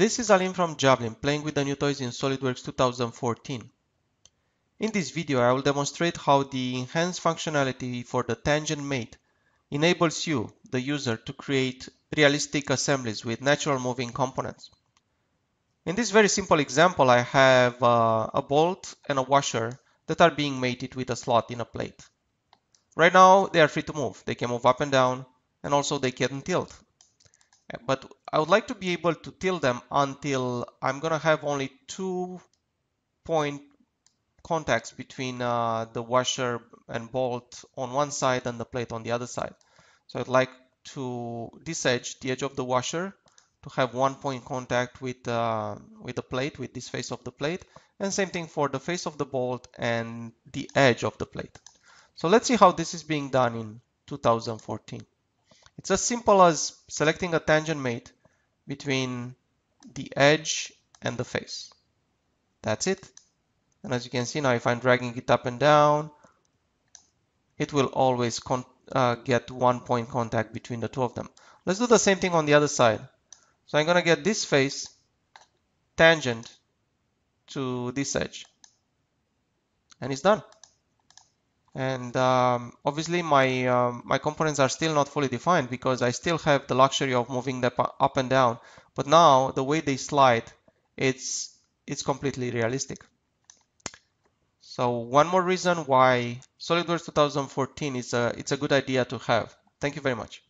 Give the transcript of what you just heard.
This is Alin from Javelin playing with the new toys in SolidWorks 2014. In this video I will demonstrate how the enhanced functionality for the tangent mate enables you, the user, to create realistic assemblies with natural moving components. In this very simple example I have uh, a bolt and a washer that are being mated with a slot in a plate. Right now they are free to move. They can move up and down and also they can tilt. But I would like to be able to tilt them until I'm going to have only two point contacts between uh, the washer and bolt on one side and the plate on the other side. So I'd like to this edge, the edge of the washer, to have one point contact with uh, with the plate, with this face of the plate, and same thing for the face of the bolt and the edge of the plate. So let's see how this is being done in 2014. It's as simple as selecting a tangent mate between the edge and the face. That's it. And as you can see now, if I'm dragging it up and down, it will always uh, get one point contact between the two of them. Let's do the same thing on the other side. So I'm going to get this face tangent to this edge. And it's done. And um, obviously my, um, my components are still not fully defined because I still have the luxury of moving them up and down. But now the way they slide, it's, it's completely realistic. So one more reason why SolidWorks 2014 is a, it's a good idea to have. Thank you very much.